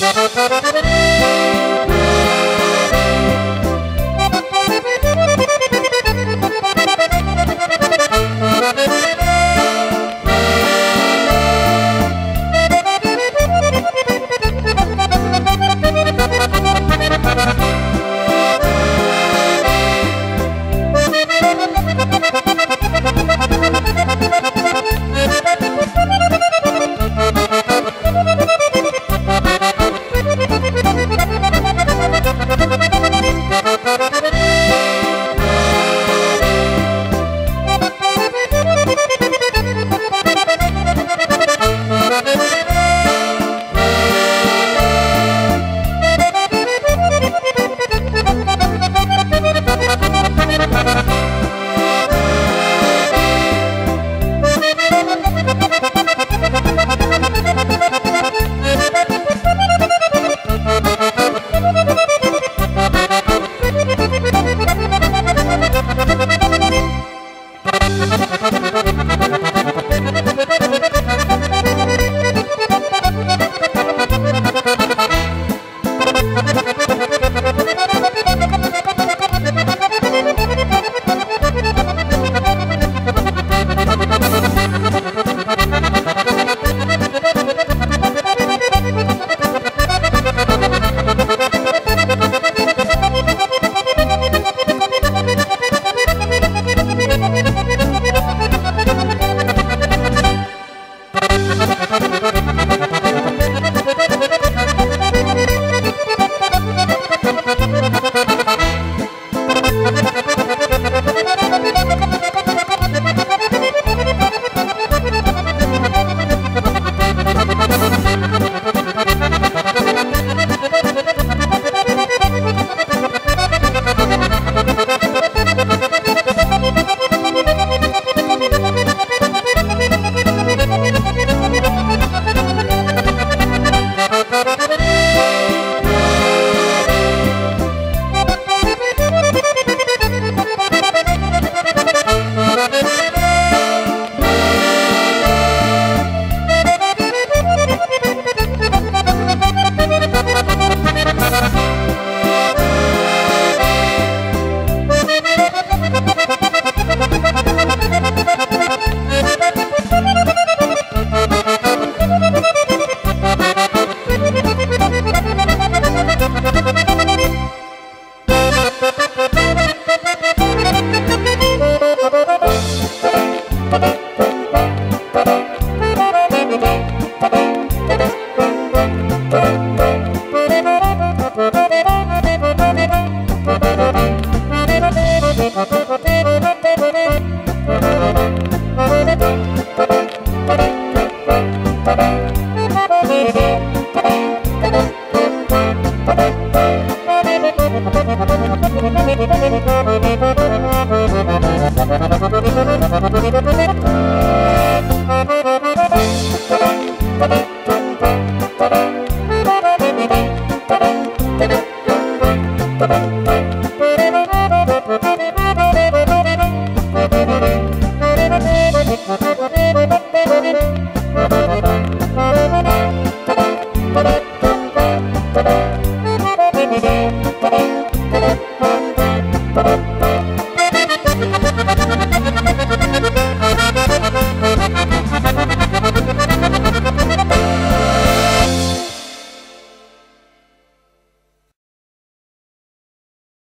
Música Música Thank you. Thank